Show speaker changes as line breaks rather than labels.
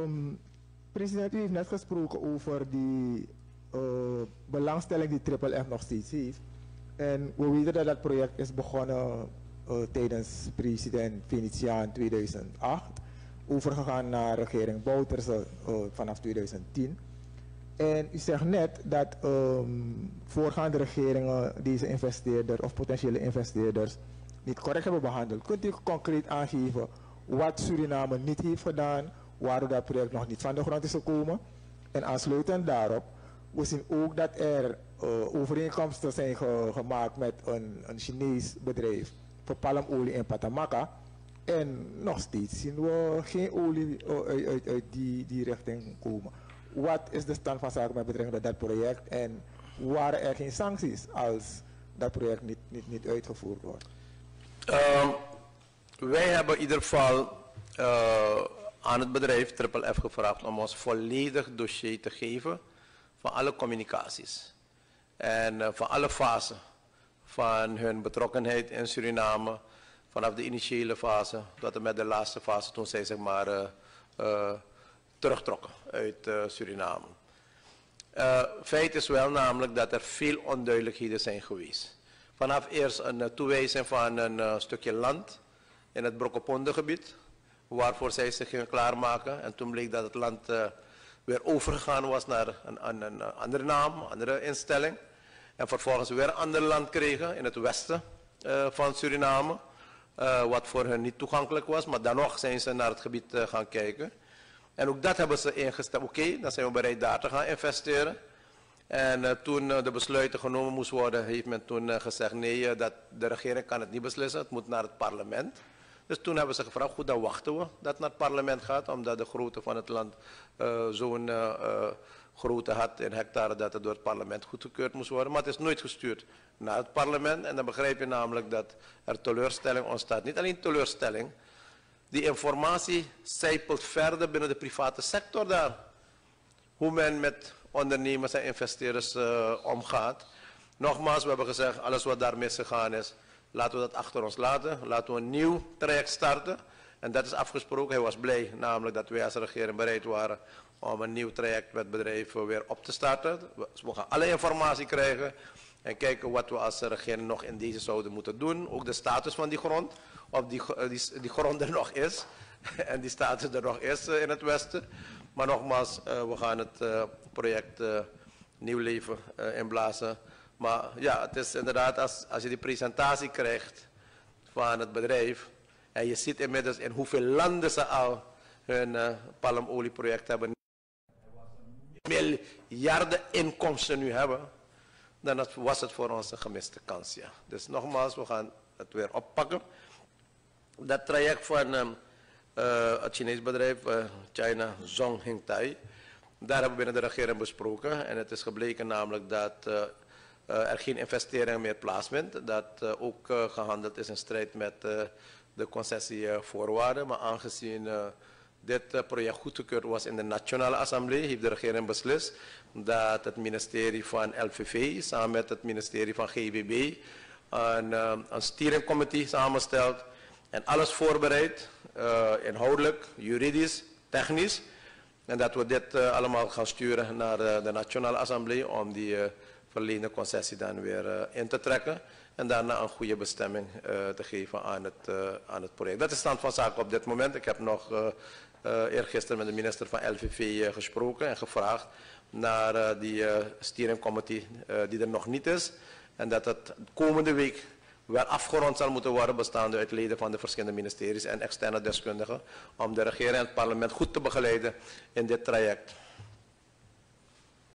Um, president, u heeft net gesproken over die uh, belangstelling die Triple F nog steeds heeft. En we weten dat dat project is begonnen uh, tijdens president Venetiaan 2008. Overgegaan naar regering Bouterse uh, vanaf 2010. En u zegt net dat um, voorgaande regeringen deze investeerders of potentiële investeerders niet correct hebben behandeld. Kunt u concreet aangeven wat Suriname niet heeft gedaan, waardoor dat project nog niet van de grond is gekomen? En aansluitend daarop, we zien ook dat er uh, overeenkomsten zijn ge gemaakt met een, een Chinees bedrijf voor palmolie in Patamaka. En nog steeds zien we geen olie uh, uit, die, die richting komen. Wat is de stand van zaken met betrekking tot dat project en waren er geen sancties als dat project niet, niet, niet uitgevoerd wordt?
Uh, wij hebben in ieder geval uh, aan het bedrijf Triple F gevraagd om ons volledig dossier te geven van alle communicaties. En uh, van alle fasen van hun betrokkenheid in Suriname, vanaf de initiële fase tot en met de laatste fase toen zij zeg maar uh, terugtrokken uit Suriname. feit is wel namelijk dat er veel onduidelijkheden zijn geweest. Vanaf eerst een toewijzing van een stukje land in het Brokoponde-gebied, waarvoor zij zich gingen klaarmaken. En toen bleek dat het land uh, weer overgegaan was naar een, een, andere naam, andere instelling. En vervolgens weer een ander land kregen in het westen uh, van Suriname, uh, wat voor hen niet toegankelijk was. Maar dan nog zijn ze naar het gebied gaan kijken. En ook dat hebben ze ingestemd. Oké, dan zijn we bereid daar te gaan investeren. En toen de besluiten genomen moest worden, heeft men toen gezegd nee, dat de regering kan het niet beslissen. Het moet naar het parlement. Dus toen hebben ze gevraagd, goed dan wachten we dat naar het parlement gaat, omdat de grootte van het land uh, zo'n uh, grootte had in hectare dat het door het parlement goedgekeurd moest worden. Maar het is nooit gestuurd naar het parlement en dan begrijp je namelijk dat er teleurstelling ontstaat. Niet alleen teleurstelling, die informatie zijpelt verder binnen de private sector daar. Hoe men met ondernemers en investeerders omgaat. Nogmaals, we hebben gezegd, alles wat daar misgegaan is, Laten we dat achter ons laten. Laten we een nieuw traject starten. En dat is afgesproken. Hij was blij namelijk dat wij als regering bereid waren om een nieuw traject met bedrijven weer op te starten. We gaan alle informatie krijgen en kijken wat we als regering nog in deze zouden moeten doen. Ook de status van die grond, of die, die, grond er nog is. en die status er nog is in het westen. Maar nogmaals, we gaan het project nieuw leven inblazen. Maar ja, het is inderdaad als, als je die presentatie krijgt van het bedrijf en je ziet inmiddels in hoeveel landen ze al hun uh, palmolieproject hebben. Miljarden inkomsten nu hebben, dan was het voor ons een gemiste kans. Ja. Dus nogmaals, we gaan het weer oppakken. Dat traject van um, uh, het Chinees bedrijf uh, China Zhong Tai, daar hebben we binnen de regering besproken. En het is gebleken namelijk dat er geen investering meer plaatsvindt. Dat uh, ook uh, gehandeld is in strijd met de concessievoorwaarden. Maar aangezien dit project goedgekeurd was in de Nationale Assemblée, heeft de regering beslist dat het ministerie van LVV samen met het ministerie van GWB een, een steeringcommittee samenstelt en alles voorbereidt, inhoudelijk, juridisch, technisch. En dat we dit allemaal gaan sturen naar de Nationale Assemblée om die verleende concessie dan weer uh, in te trekken. En daarna een goede bestemming uh, te geven aan het, uh, aan het project. Dat is stand van zaken op dit moment. Ik heb nog eergisteren met de minister van LVV gesproken en gevraagd naar die steeringcommittee die er nog niet is. En dat het komende week wel afgerond zal moeten worden, bestaande uit leden van de verschillende ministeries en externe deskundigen, om de regering en het parlement goed te begeleiden in dit traject.